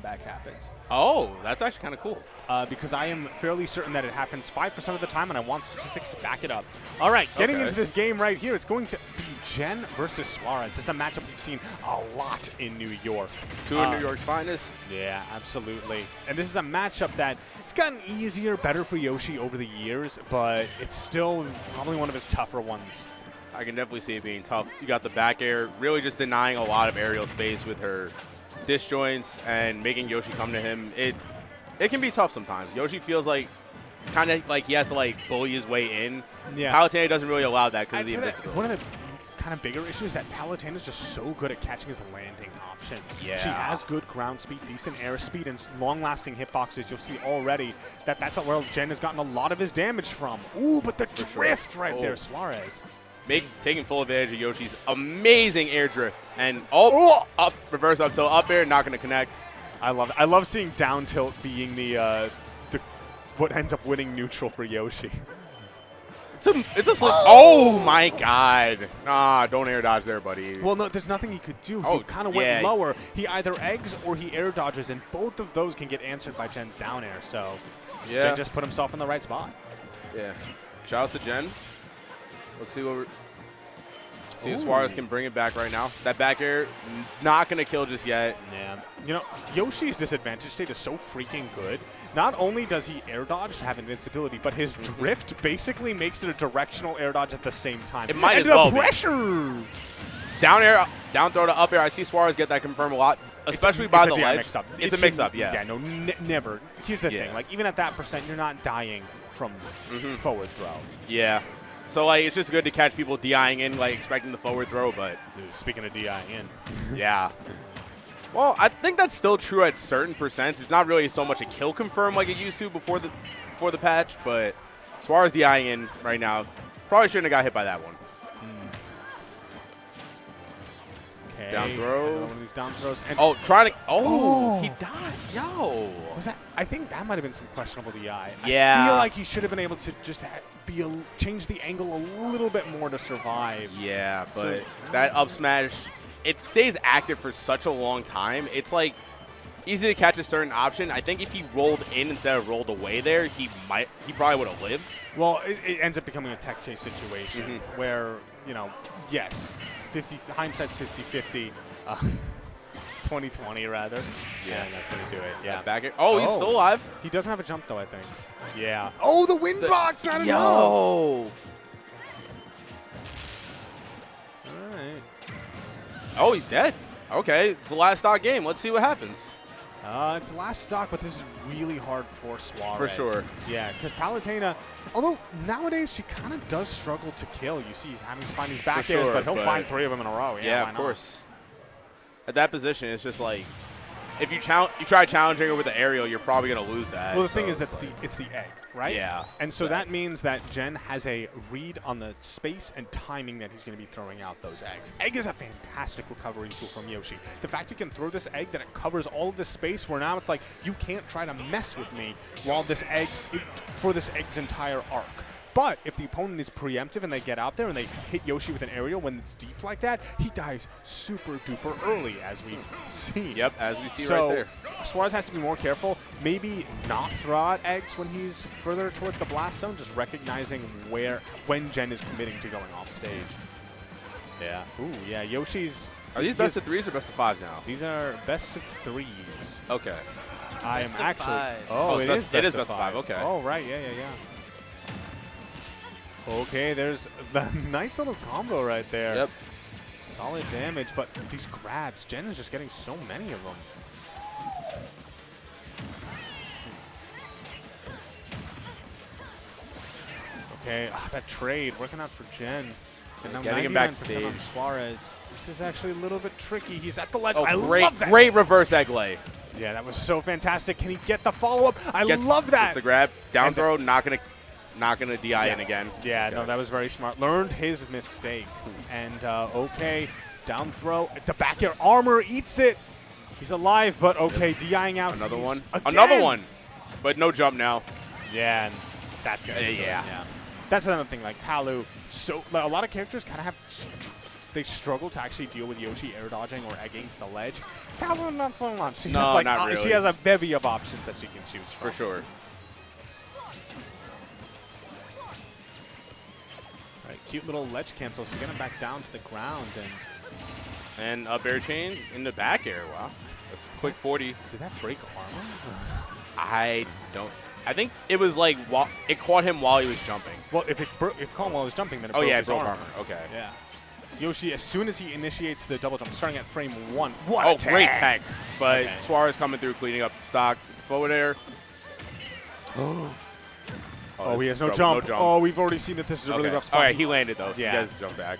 comeback happens. Oh, that's actually kind of cool. Uh, because I am fairly certain that it happens 5% of the time, and I want statistics to back it up. All right, getting Okay. into this game right here, it's going to be Gen versus Suarez. This is a matchup we've seen a lot in New York. Two of Uh, New York's finest. Yeah, absolutely. And this is a matchup that it's gotten easier, better for Yoshi over the years, but it's still probably one of his tougher ones. I can definitely see it being tough. You got the back air, really just denying a lot of aerial space with her disjoints and making Yoshi come to him. It it can be tough sometimes. Yoshi feels like kind of like he has to like bully his way in. Yeah. Palutena doesn't really allow that because of the invincibility. one of the kind of bigger issues is that Palutena is just so good at catching his landing options. Yeah. She has good ground speed, decent air speed, and long-lasting hitboxes. You'll see already that that's where Gen has gotten a lot of his damage from. Ooh, but the sure. drift right Oh. there, Suarez. Make, taking full advantage of Yoshi's amazing air drift and oh, up reverse up tilt up air, not going to connect. I love it. I love seeing down tilt being the uh, the what ends up winning neutral for Yoshi. It's a, it's a slip. Oh my god. Nah, don't air dodge there, buddy. Well, no, there's nothing he could do. Oh, he kind of yeah. went lower. He either eggs or he air dodges, and both of those can get answered by Gen's down air. So yeah. Gen just put himself in the right spot. Yeah. Shout out to Gen. Let's see what we're. See if Ooh. Suarez can bring it back right now. That back air, not going to kill just yet. Yeah. You know, Yoshi's disadvantage state is so freaking good. Not only does he air dodge to have invincibility, but his drift basically makes it a directional air dodge at the same time. It might and as well the be. pressure. Down air, down throw to up air. I see Suarez get that confirmed a lot, especially it's by a the DI ledge. Mix-up. It's It a mix up, yeah. Yeah, no, n- never. Here's the Yeah. thing. Like, even at that percent, you're not dying from Mm-hmm. forward throw. Yeah. So like, it's just good to catch people DIing in, like expecting the forward throw, but Dude, speaking of DI in. yeah. Well, I think that's still true at certain percents. It's not really so much a kill confirm like it used to before the before the patch, but as far as DIing in right now, probably shouldn't have got hit by that one. Hmm. Okay. Down throw. One of these down throws. And Oh, trying to. Oh, Oh. he died. Yo. Was that? I think that might have been some questionable DI. Yeah. I feel like he should have been able to just be a, change the angle a little bit more to survive. Yeah, but So- that up smash, it stays active for such a long time. It's like easy to catch a certain option. I think if he rolled in instead of rolled away there, he might, he probably would have lived. Well, it, it ends up becoming a tech chase situation Mhm. where you know, yes, 50 hindsight's 50-50. Uh, 2020 rather. Yeah. And that's gonna do it. Yeah. Back air- Oh, he's Oh. still alive. He doesn't have a jump though, I think. Yeah. Oh, the wind The- box, not enough. Yo. All right. Oh, he's dead. Okay, it's the last stock game. Let's see what happens. Uh, it's last stock, but this is really hard for Suarez. For sure. Yeah, because Palutena, although nowadays she kind of does struggle to kill. You see, he's having to find these back airs, sure, but he'll but- find three of them in a row. Yeah, Yeah, why of not? course. At that position, it's just like if you challenge, you try challenging her with the aerial, you're probably gonna lose that. Well, the thing is, that's the it's the egg, right? Yeah, And so that means that Gen has a read on the space and timing that he's going to be throwing out those eggs. Egg is a fantastic recovery tool from Yoshi. The fact you can throw this egg that it covers all of this space, where now it's like you can't try to mess with me while this egg for this egg's entire arc. But if the opponent is preemptive and they get out there and they hit Yoshi with an aerial when it's deep like that, he dies super duper early, as we've seen. Yep, as we see So right there. Suarez has to be more careful. Maybe not throw out eggs when he's further towards the blast zone, just recognizing where when Gen is committing to going off stage. Yeah. Ooh, yeah. Yoshi's. Are these best of threes or best of fives now? These are best of threes. Okay. I am Best of actually. five. Oh, Oh, it it's is best- best, it is of best of five, okay. Oh, right. Yeah, yeah, yeah. Okay, there's the nice little combo right there. Yep. Solid damage, but these grabs, Gen is just getting so many of them. Okay, ah, that trade working out for Gen. And now Getting him 99% backstage. on Suarez. This is actually a little bit tricky. He's at the ledge. Oh, I great, love that. great reverse egg lay. Yeah, that was so fantastic. Can he get the follow-up? I Gets- love that. Gets the grab, down And- throw, not gonna, not gonna DI in again. Yeah, Got no, it. that was very smart. Learned his mistake. And uh, okay, down throw. The back air armor eats it. He's alive, but okay, DIing out. Another one. again. Another one. But no jump now. Yeah, and that's good. Yeah, yeah. That's another thing. Like Palu, so like, a lot of characters kind of have. they struggle to actually deal with Yoshi air dodging or egging to the ledge. Palu, not so much. She No, has like, not really. She has a bevy of options that she can choose from. For sure. Cute little ledge cancels to get him back down to the ground. And And up air chain in the back air. Wow. That's a quick 40. did that break armor? I don't. I think it was like while, it caught him while he was jumping. well, if it bro- if Conwell was jumping, then it Oh broke yeah, it broke armor. armor. Okay. Yeah. Yoshi, as soon as he initiates the double jump, starting at frame one. What Oh, a tag. great tag. But Okay. Suarez coming through, cleaning up the stock. Forward air. Oh, Oh, oh, this he has no trouble, jump. Oh, we've already seen that this is a really rough oh, spot. All right, he landed though. Yeah. He has to jump back.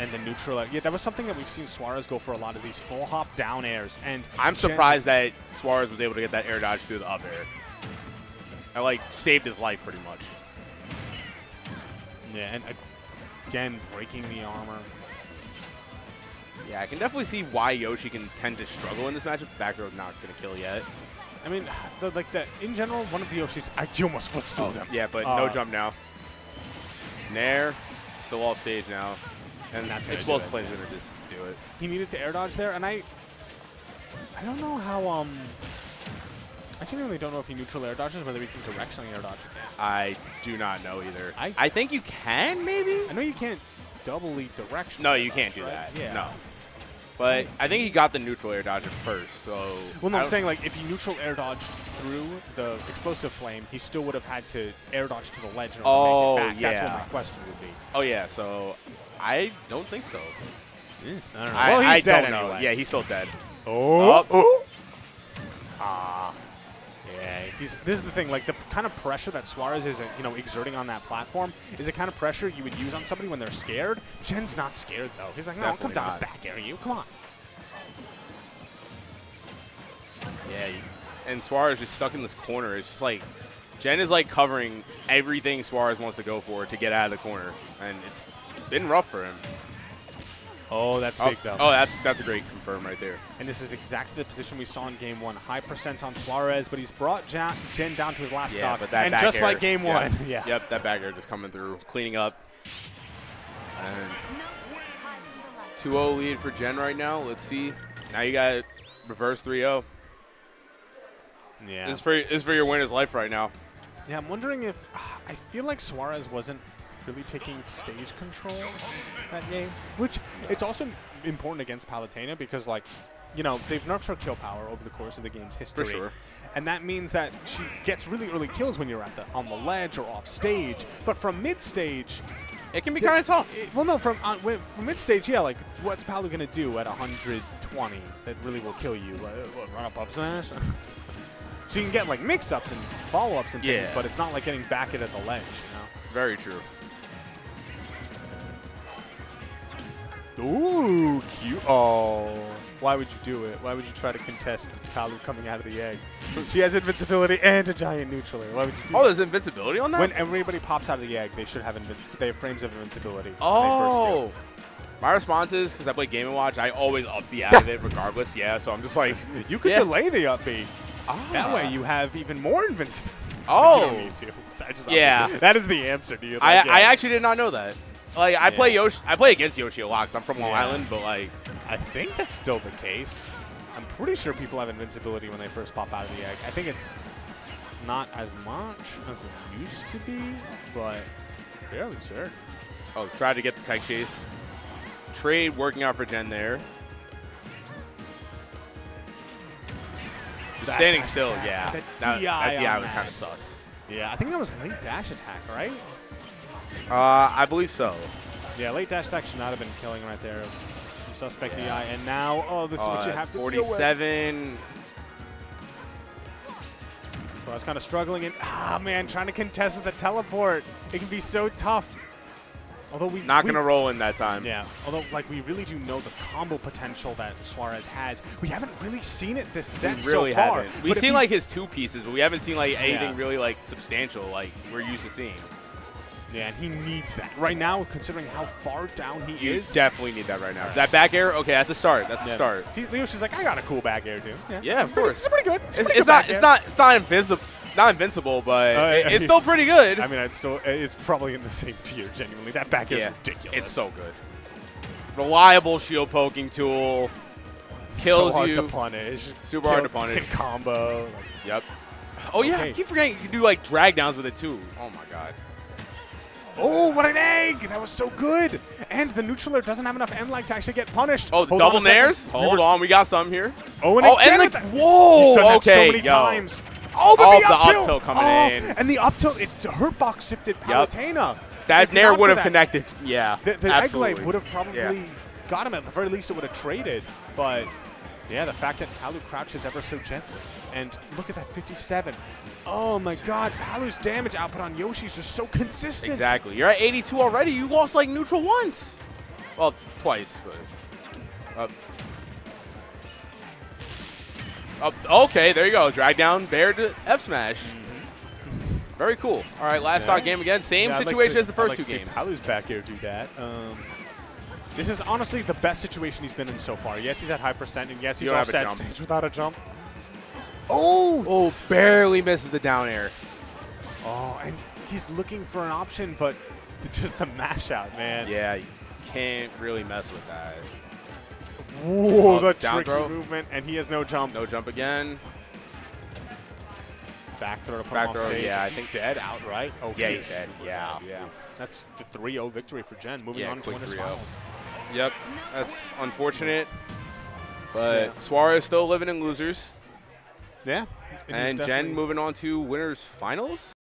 and the neutral. Uh, yeah, that was something that we've seen Suarez go for a lot. Is these full hop down airs, and I'm surprised that Suarez was able to get that air dodge through the up air. I like saved his life pretty much. Yeah, and again breaking the armor. Yeah, I can definitely see why Yoshi can tend to struggle in this matchup. Back row not going to kill yet. I mean, the, like that in general, one of the Yoshis. I almost footstooled him. Oh, Yeah, but no Uh, jump now. Nair, still off stage now. And Explosive. Flame's going to just do it. He needed to air dodge there, and I, I don't know how. Um, I genuinely don't know if he neutral air dodges, whether he can directionally air dodge again. I do not know either. I- I think you can, maybe? I know you can't doubly direction. No, you can't do right? that. Yeah. No. But I think he got the neutral air dodge at first, so. Well, no, I I'm saying like if he neutral air dodged through the explosive flame, he still would have had to air dodge to the ledge in order Oh, to make it back. That's what yeah. my question would be. Oh, yeah, so I don't think so. I don't know. I, well, he's I dead don't know. anyway. Yeah, he's still dead. Oh. Oh. Ah. He's. This is the thing. Like the kind of pressure that Suarez is, you know, exerting on that platform is the kind of pressure you would use on somebody when they're scared. Gen's not scared though. He's like, no, come down not. the back air, you. Come on. Yeah, and Suarez just stuck in this corner. It's just like Gen is like covering everything Suarez wants to go for to get out of the corner, and it's been rough for him. Oh, that's Oh, big though. oh, that's that's a great confirm right there. And this is exactly the position we saw in game one. High percent on Suarez, but he's brought Ja- Gen down to his last Yeah, stock. but that and just air- like game one. Yeah. Yep, that back air just coming through, cleaning up. And 2-0 lead for Gen right now. Let's see. Now you got reverse 3-0. Yeah. This is for this is for your winner's life right now. Yeah, I'm wondering if I feel like Suarez wasn't really taking stage control that game, which it's also important against Palutena because like. You know, they've nerfed her kill power over the course of the game's history. For sure. And that means that she gets really early kills when you're at the on the ledge or off stage. But from mid stage, It can be kind of tough. it- well, no, from uh, when, from mid stage, yeah. Like, what's Palu gonna do at 120 that really will kill you? Like, what, run up up smash? she can get like mix-ups and follow-ups and things, Yeah. but it's not like getting back it at the ledge, you know. Very true. Ooh, cute. Oh. Why would you do it? Why would you try to contest Palu coming out of the egg? She has invincibility and a giant neutral air. Why would you do Oh, that? there's invincibility on that? When everybody pops out of the egg, they should have they have frames of invincibility. when they first do. oh. My response is, because I play Game & Watch, I always up the out of it regardless. Yeah, so I'm just like, You could Yeah. delay the upbeat. That Ah. way you have even more invincibility. Oh. You don't need to. I just Yeah. That is the answer to you. I, yeah. I actually did not know that. Like, I play Yoshi, I play against Yoshi a lot because I'm from Long Yeah. Island, but like, I think that's still the case. I'm pretty sure people have invincibility when they first pop out of the egg. I think it's not as much as it used to be, but fairly certain. oh, tried to get the tech chase. Trade working out for Gen there. Just That standing still, attack, yeah. that That, DI that DI was kind of sus. Yeah, I think that was late dash attack, right? Uh, I believe so. Yeah, late dash should not have been killing right there. Some suspect DI, and now, oh, this is what you Uh, have to deal with. 47. So I was kind of struggling, and ah, man, trying to contest the teleport. It can be so tough. Although we Not going to roll in that time. Yeah, although like we really do know the combo potential that Suarez has. We haven't really seen it this We set really so far. haven't. We've seen like his two pieces, but we haven't seen like anything Yeah. really like substantial like we're used to seeing. Yeah, and he needs that right now, considering how far down he You is. definitely need that right now. That back air, okay, that's a start. That's a start. He, Leo's just like, I got a cool back air, dude. Yeah, of pretty- course. It's pretty good. It's, It's, pretty it's good not. It's air." not. It's not invisible. not invincible, but Uh, it- it's still pretty good. I mean, I'd still. It's probably in the same tier. Genuinely, that back air yeah, is ridiculous. it's so good. Reliable shield poking tool. Kills so hard you. to punish. Super hard to punish. Can combo. Like, Yep. Oh yeah, I keep forgetting you can do like drag downs with it too. Oh my god. Oh, what an egg! That was so good. And the neutraler doesn't have enough end lag to actually get punished. Oh, Hold double nairs. Hold Remember- on, we got some here. Oh, and Oh, again and the- whoa, He's done that okay, so many yo. times. Oh, but Oh, the the up up tilt. coming oh, in. And the up tilt, it hurt box shifted. Palutena. That If nair would have connected. Yeah, The, the egg blade would have probably Yeah. got him. At the very least, it would have traded. But yeah, the fact that Palu crouches ever so gently. And look at that 57. Oh my god, Palu's damage output on Yoshi's is just so consistent. Exactly. You're at 82 already. You lost like neutral once. Well, twice, but. Up. Up. Okay, there you go. Drag down, bear to F smash. Very cool. All right, last Yeah. stock game again. Same Yeah, I'd like situation to- as the first like two games. Palu's back air do that. Um, this is honestly the best situation he's been in so far. Yes, he's at high percent, and yes, he's off have a set jump. stage without a jump. Oh, Oh, barely misses the down air. oh, and he's looking for an option, but just the mash out, man. Yeah, you can't really mess with that. Whoa, Oh, the down tricky throw. movement, and he has no jump. No jump again. Back throw to put Back him off stage. yeah, I think- dead outright. Oh, Yeah, he's dead. Yeah. yeah. That's the 3-0 victory for Gen. Moving Yeah, on to quick winners 3-0. finals. Yep, that's unfortunate. But Yeah. Suarez still living in losers. Yeah. And, Gen moving on to winners finals.